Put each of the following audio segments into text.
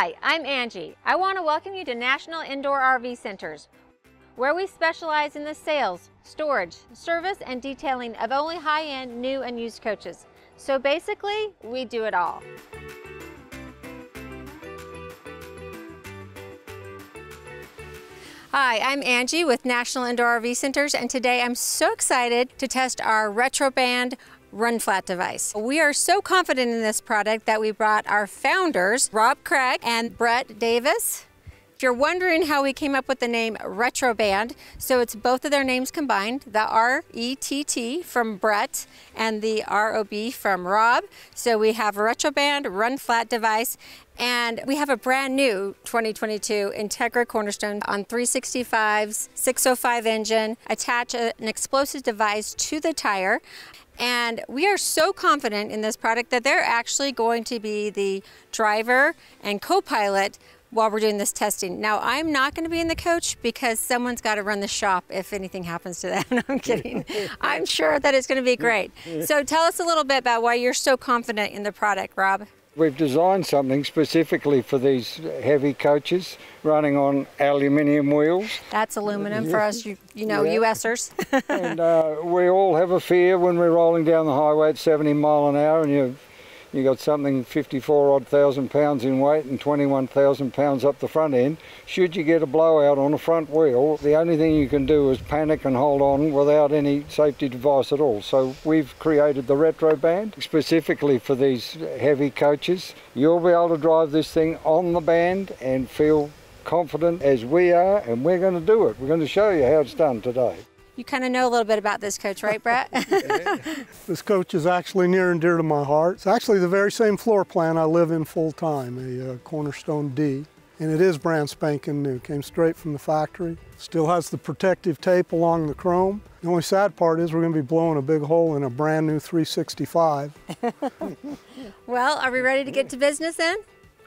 Hi, I'm Angie. I want to welcome you to National Indoor RV Centers, where we specialize in the sales, storage, service, and detailing of only high-end new and used coaches. So basically, we do it all. Hi, I'm Angie with National Indoor RV Centers, and today I'm so excited to test our RettroBand run flat device. We are so confident in this product that we brought our founders, Rob Craig and Brett Davis. If you're wondering how we came up with the name RettroBand, so it's both of their names combined, the R-E-T-T from Brett and the R-O-B from Rob. So we have a RettroBand run flat device and we have a brand new 2022 Entegra Cornerstone on 365's 605 engine. Attach an explosive device to the tire. And we are so confident in this product that they're actually going to be the driver and co-pilot while we're doing this testing. Now, I'm not going to be in the coach because someone's got to run the shop if anything happens to that. No, I'm kidding. I'm sure that it's going to be great. So tell us a little bit about why you're so confident in the product, Rob. We've designed something specifically for these heavy coaches running on aluminium wheels. That's aluminum for us, you, you know, yeah. USers. and uh, we all have a fear when we're rolling down the highway at 70 mile an hour and you you got something 54 odd thousand pounds in weight and 21,000 pounds up the front end. Should you get a blowout on the front wheel, the only thing you can do is panic and hold on without any safety device at all. So we've created the RettroBand specifically for these heavy coaches. You'll be able to drive this thing on the band and feel confident as we are and we're going to do it. We're going to show you how it's done today. You kind of know a little bit about this coach, right, Brett? this coach is actually near and dear to my heart. It's actually the very same floor plan I live in full time, a uh, Cornerstone D. And it is brand spanking new, came straight from the factory. Still has the protective tape along the chrome. The only sad part is we're gonna be blowing a big hole in a brand new 365. well, are we ready to get to business then?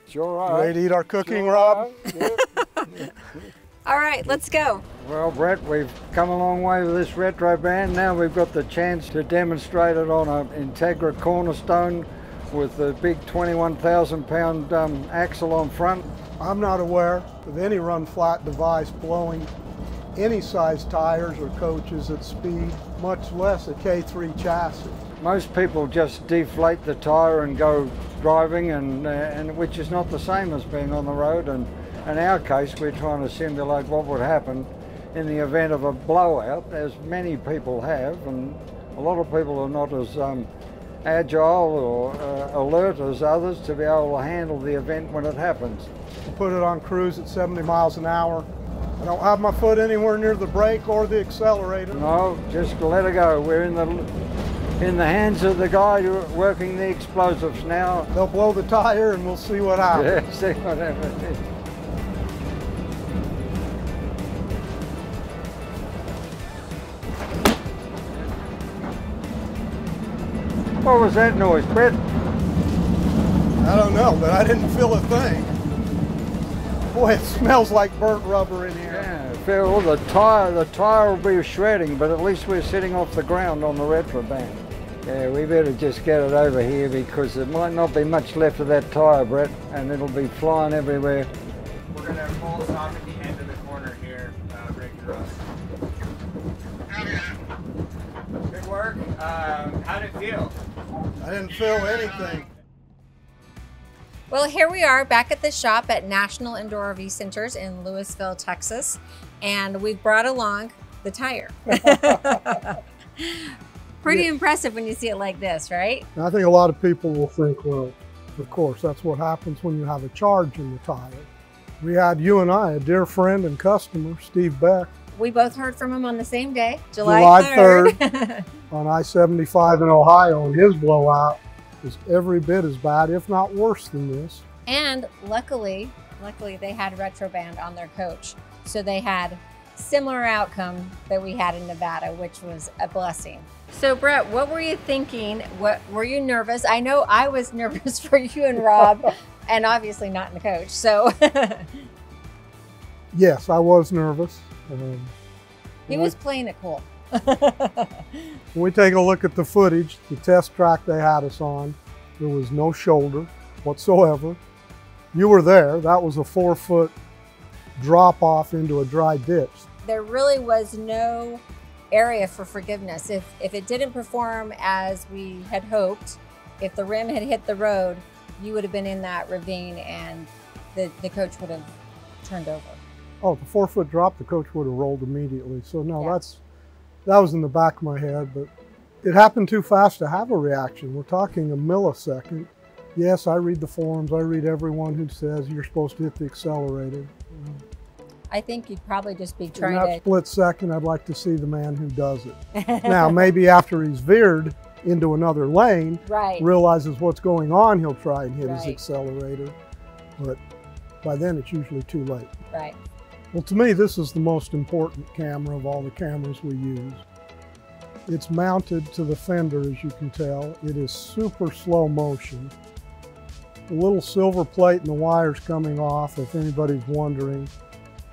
Sure are. Ready to eat our cooking, sure Rob? Yep. All right, let's go. Well, Brett, we've come a long way with this RettroBand. Now we've got the chance to demonstrate it on an Entegra Cornerstone with the big 21,000 pound um, axle on front. I'm not aware of any run flat device blowing any size tires or coaches at speed, much less a K3 chassis. Most people just deflate the tire and go driving, and, uh, and which is not the same as being on the road. And in our case, we're trying to simulate what would happen in the event of a blowout, as many people have, and a lot of people are not as um, agile or uh, alert as others to be able to handle the event when it happens. Put it on cruise at 70 miles an hour. I don't have my foot anywhere near the brake or the accelerator. No, just let it go. We're in the in the hands of the guy working the explosives now. They'll blow the tire and we'll see what happens. Yeah, see what happens. What was that noise, Brett? I don't know, but I didn't feel a thing. Boy, it smells like burnt rubber in here. Yeah, well, the tire, the tire will be shredding, but at least we're sitting off the ground on the RettroBand. Yeah, we better just get it over here because there might not be much left of that tire, Brett, and it'll be flying everywhere. We're going to full stop at the end of the corner here, uh, Rick Good work. Um, how did it feel? I didn't feel anything. Well, here we are back at the shop at National Indoor RV Centers in Lewisville, Texas, and we've brought along the tire. Pretty yeah. impressive when you see it like this, right? I think a lot of people will think, well, of course, that's what happens when you have a charge in the tire. We had you and I, a dear friend and customer, Steve Beck. We both heard from him on the same day, July, July 3rd. 3rd on I-75 in Ohio and his blowout is every bit as bad, if not worse than this. And luckily, luckily they had RettroBand on their coach. So they had similar outcome that we had in Nevada, which was a blessing. So Brett, what were you thinking? What were you nervous? I know I was nervous for you and Rob, and obviously not in the coach. So yes, I was nervous. Um, he was playing it cool when we take a look at the footage, the test track they had us on, there was no shoulder whatsoever. You were there. That was a four foot drop off into a dry ditch. There really was no area for forgiveness. If, if it didn't perform as we had hoped, if the rim had hit the road, you would have been in that ravine and the, the coach would have turned over. Oh, the four foot drop, the coach would have rolled immediately. So no, Yeah. that's that was in the back of my head, but it happened too fast to have a reaction. We're talking a millisecond. Yes, I read the forums. I read everyone who says you're supposed to hit the accelerator. I think you'd probably just be In that trying split second, I'd like to see the man who does it. now, maybe after he's veered into another lane, right. realizes what's going on, he'll try and hit his accelerator. But by then, it's usually too late. Right. Well, to me, this is the most important camera of all the cameras we use. It's mounted to the fender, as you can tell. It is super slow motion. The little silver plate and the wires coming off, if anybody's wondering,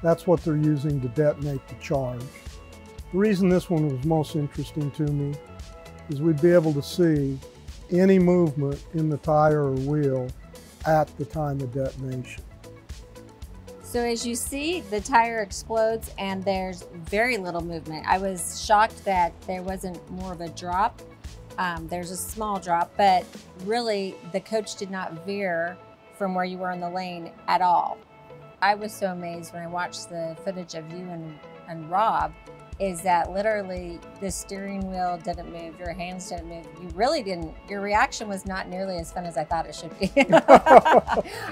that's what they're using to detonate the charge. The reason this one was most interesting to me is we'd be able to see any movement in the tire or wheel at the time of detonation. So as you see, the tire explodes and there's very little movement. I was shocked that there wasn't more of a drop. Um, there's a small drop, but really the coach did not veer from where you were in the lane at all. I was so amazed when I watched the footage of you and, and Rob is that literally the steering wheel didn't move, your hands didn't move. You really didn't. Your reaction was not nearly as fun as I thought it should be.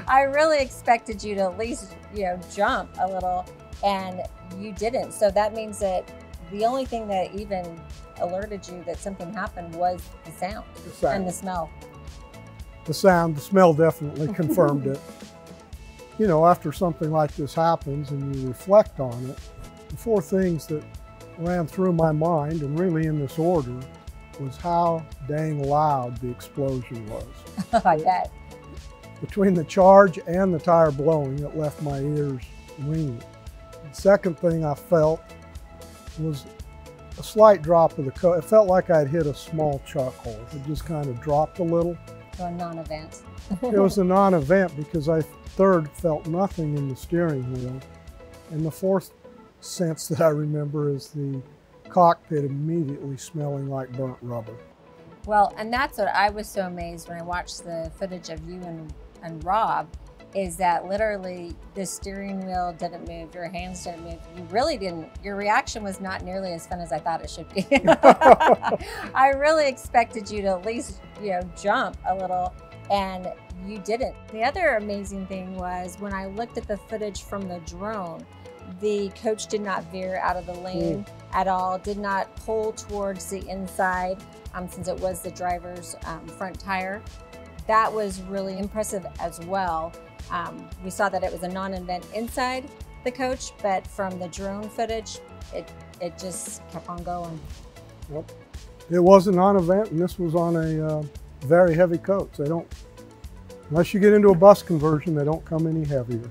I really expected you to at least, you know, jump a little and you didn't. So that means that the only thing that even alerted you that something happened was the sound The and the smell. the sound, the smell definitely confirmed it. You know, after something like this happens and you reflect on it, the four things that ran through my mind, and really in this order, was how dang loud the explosion was. I bet. Between the charge and the tire blowing, it left my ears ringing. The second thing I felt was a slight drop of the coat. It felt like I'd hit a small chuck hole. It just kind of dropped a little. So a non-event. it was a non-event because I third felt nothing in the steering wheel, and the fourth sense that I remember is the cockpit immediately smelling like burnt rubber. Well, and that's what I was so amazed when I watched the footage of you and, and Rob is that literally the steering wheel didn't move, your hands didn't move. You really didn't. Your reaction was not nearly as fun as I thought it should be. I really expected you to at least, you know, jump a little and you didn't. The other amazing thing was when I looked at the footage from the drone, the coach did not veer out of the lane at all, did not pull towards the inside um, since it was the driver's um, front tire. That was really impressive as well. Um, we saw that it was a non-event inside the coach, but from the drone footage, it it just kept on going. It was a non-event, and this was on a uh, very heavy coach. They don't, unless you get into a bus conversion, they don't come any heavier.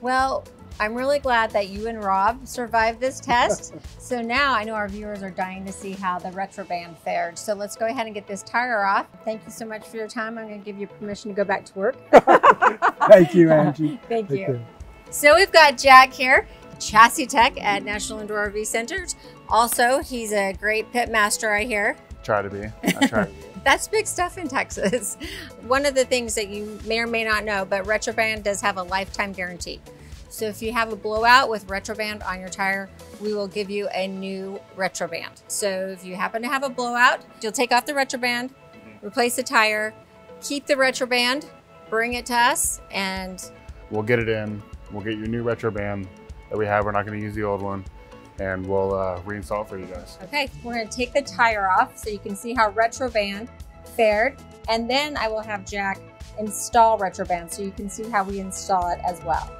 Well, I'm really glad that you and Rob survived this test. so now I know our viewers are dying to see how the RettroBand fared. So let's go ahead and get this tire off. Thank you so much for your time. I'm going to give you permission to go back to work. Thank you, Angie. Thank Take you. care. So we've got Jack here, chassis tech at National Indoor RV Centers. Also, he's a great pit master, I hear. Try to be. I try to be. That's big stuff in Texas. One of the things that you may or may not know, but RettroBand does have a lifetime guarantee. So if you have a blowout with RettroBand on your tire, we will give you a new RettroBand. So if you happen to have a blowout, you'll take off the RettroBand, replace the tire, keep the RettroBand, bring it to us, and We'll get it in. We'll get your new RettroBand that we have. We're not going to use the old one, and we'll uh, reinstall it for you guys. Okay, we're gonna take the tire off so you can see how RettroBand fared. And then I will have Jack install RettroBand so you can see how we install it as well.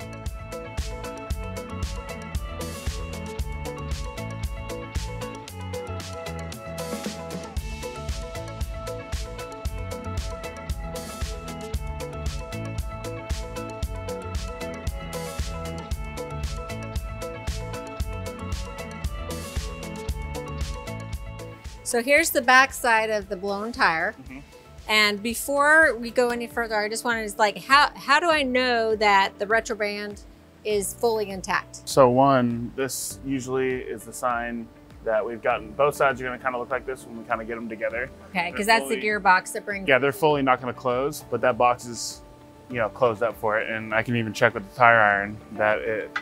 So here's the back side of the blown tire. Mm-hmm. And before we go any further, I just wanted to like how how do I know that the RettroBand is fully intact? So one, this usually is the sign that we've gotten. Both sides are going to kind of look like this when we kind of get them together. Okay, because that's the gearbox that brings. Yeah, they're fully not going to close, but that box is, you know, closed up for it, and I can even check with the tire iron that it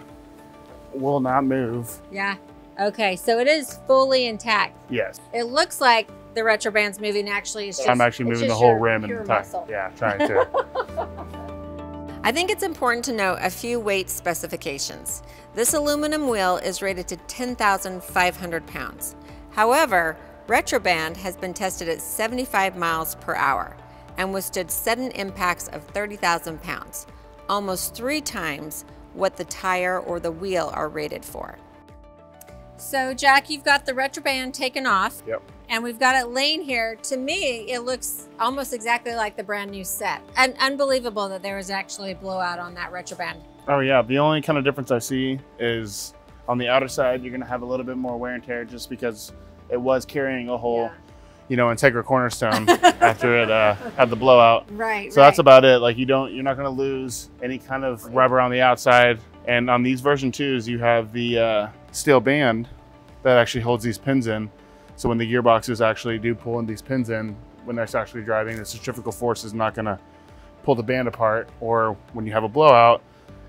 will not move. Yeah. Okay, so it is fully intact. Yes, It looks like the RettroBand's moving. Actually, it's just I'm actually it's moving the whole your rim and pure the tire. muscle. Yeah, trying to. I think it's important to note a few weight specifications. This aluminum wheel is rated to 10,500 pounds. However, RettroBand has been tested at 75 miles per hour and withstood sudden impacts of 30,000 pounds, almost three times what the tire or the wheel are rated for. So, Jack, you've got the RettroBand taken off yep. and we've got it laying here. To me, it looks almost exactly like the brand new set. And unbelievable that there was actually a blowout on that RettroBand. Oh yeah, the only kind of difference I see is on the outer side, you're going to have a little bit more wear and tear just because it was carrying a whole, Yeah. you know, Entegra cornerstone after it uh, had the blowout. Right. So that's about it. Like you don't, you're not going to lose any kind of rubber on the outside. And on these version twos, you have the uh, steel band that actually holds these pins in. So when the gearboxes actually do pull in these pins in, when they're actually driving, the centrifugal force is not going to pull the band apart. Or when you have a blowout,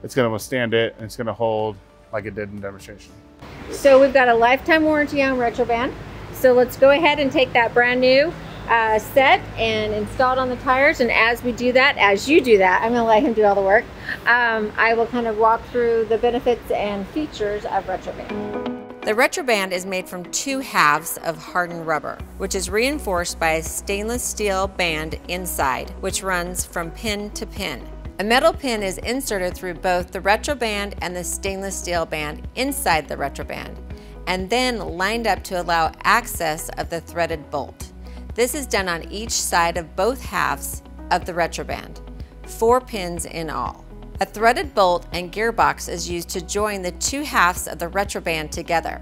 it's going to withstand it and it's going to hold like it did in demonstration. So we've got a lifetime warranty on RettroBand. So let's go ahead and take that brand new uh, set and install it on the tires. And as we do that, as you do that, I'm going to let him do all the work. Um, I will kind of walk through the benefits and features of RettroBand. The RettroBand is made from two halves of hardened rubber, which is reinforced by a stainless steel band inside, which runs from pin to pin. A metal pin is inserted through both the RettroBand and the stainless steel band inside the RettroBand, and then lined up to allow access of the threaded bolt. This is done on each side of both halves of the RettroBand, four pins in all. A threaded bolt and gearbox is used to join the two halves of the RettroBand together.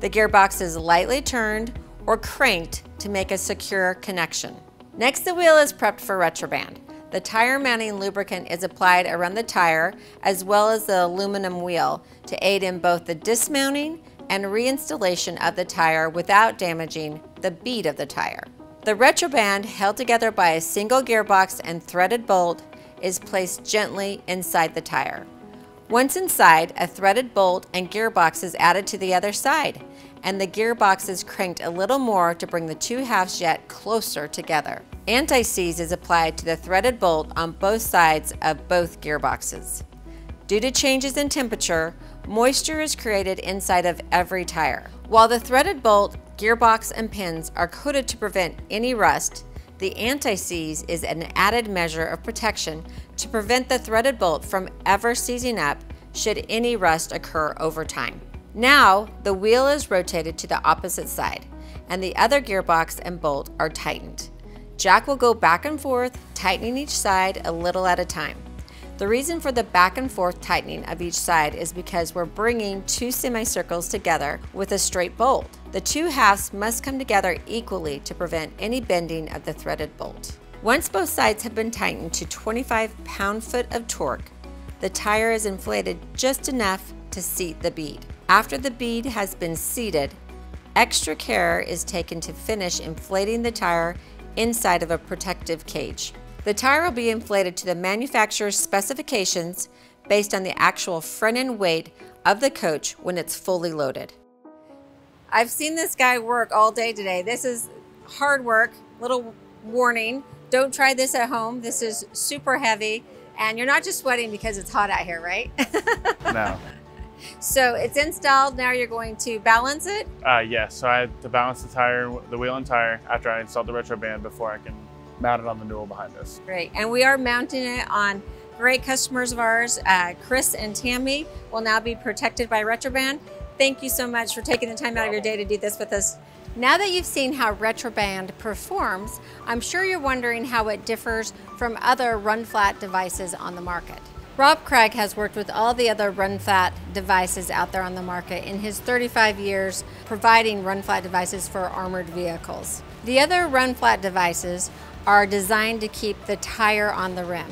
The gearbox is lightly turned or cranked to make a secure connection. Next, the wheel is prepped for RettroBand. The tire mounting lubricant is applied around the tire as well as the aluminum wheel to aid in both the dismounting and reinstallation of the tire without damaging the bead of the tire. The RettroBand, held together by a single gearbox and threaded bolt, is placed gently inside the tire. Once inside, a threaded bolt and gearbox is added to the other side, and the gearbox is cranked a little more to bring the two halves yet closer together. Anti-seize is applied to the threaded bolt on both sides of both gearboxes. Due to changes in temperature, moisture is created inside of every tire. While the threaded bolt, gearbox, and pins are coated to prevent any rust, the anti-seize is an added measure of protection to prevent the threaded bolt from ever seizing up should any rust occur over time. Now, the wheel is rotated to the opposite side, and the other gearbox and bolt are tightened. Jack will go back and forth, tightening each side a little at a time. The reason for the back and forth tightening of each side is because we're bringing two semicircles together with a straight bolt. The two halves must come together equally to prevent any bending of the threaded bolt. Once both sides have been tightened to 25 pound-foot of torque, the tire is inflated just enough to seat the bead. After the bead has been seated, extra care is taken to finish inflating the tire inside of a protective cage. The tire will be inflated to the manufacturer's specifications based on the actual front end weight of the coach when it's fully loaded. I've seen this guy work all day today. This is hard work. Little warning don't try this at home. This is super heavy, and you're not just sweating because it's hot out here, right? No. so it's installed. Now you're going to balance it. Uh, yes, so I had to balance the tire, the wheel and tire after I installed the RettroBand before I can mount it on the newel behind us. Great. And we are mounting it on great customers of ours. Uh, Chris and Tammy will now be protected by RettroBand. Thank you so much for taking the time out of your day to do this with us. Now that you've seen how RettroBand performs, I'm sure you're wondering how it differs from other run flat devices on the market. Rob Craig has worked with all the other run flat devices out there on the market in his 35 years providing run flat devices for armored vehicles. The other run flat devices are designed to keep the tire on the rim.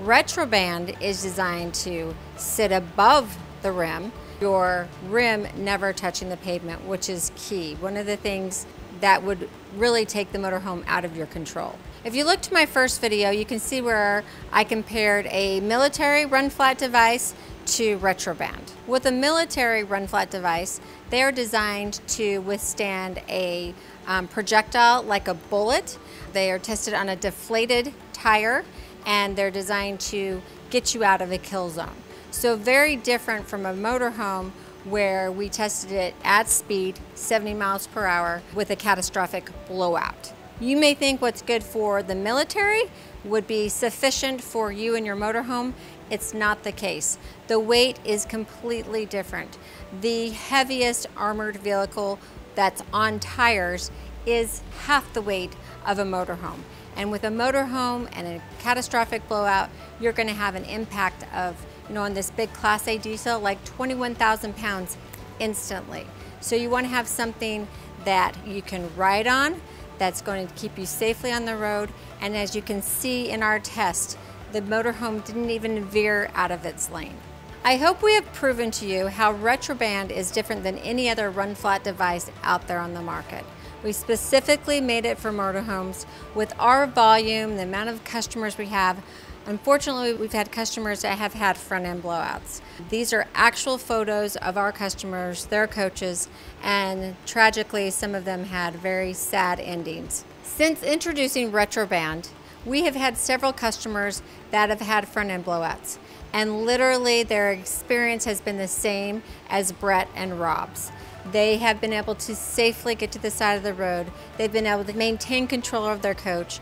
RettroBand is designed to sit above the rim, your rim never touching the pavement, which is key. One of the things that would really take the motorhome out of your control. If you look to my first video, you can see where I compared a military run flat device to RettroBand. With a military run flat device, they are designed to withstand a um, projectile like a bullet. They are tested on a deflated tire and they're designed to get you out of a kill zone. So very different from a motorhome where we tested it at speed, 70 miles per hour, with a catastrophic blowout. You may think what's good for the military would be sufficient for you and your motorhome. It's not the case. The weight is completely different. The heaviest armored vehicle that's on tires is half the weight of a motorhome. And with a motorhome and a catastrophic blowout, you're going to have an impact of, you know, on this big Class A diesel, like 21,000 pounds instantly. So you want to have something that you can ride on, that's going to keep you safely on the road. And as you can see in our test, the motorhome didn't even veer out of its lane. I hope we have proven to you how RettroBand is different than any other run flat device out there on the market. We specifically made it for motorhomes. With our volume, the amount of customers we have, Unfortunately, we've had customers that have had front end blowouts. These are actual photos of our customers, their coaches, and tragically, some of them had very sad endings. Since introducing RettroBand, we have had several customers that have had front end blowouts, and literally their experience has been the same as Brett and Rob's. They have been able to safely get to the side of the road. They've been able to maintain control of their coach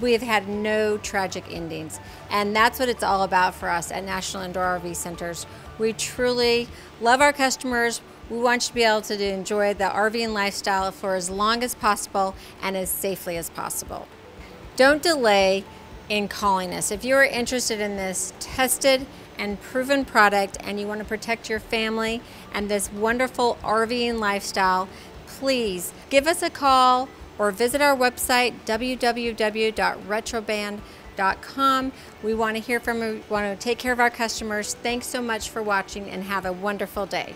we have had no tragic endings. And that's what it's all about for us at National Indoor RV Centers. We truly love our customers. We want you to be able to enjoy the RV and lifestyle for as long as possible and as safely as possible. Don't delay in calling us. If you are interested in this tested and proven product and you want to protect your family and this wonderful RVing lifestyle, please give us a call or visit our website www.rettroband.com. We want to hear from you, we want to take care of our customers. Thanks so much for watching and have a wonderful day.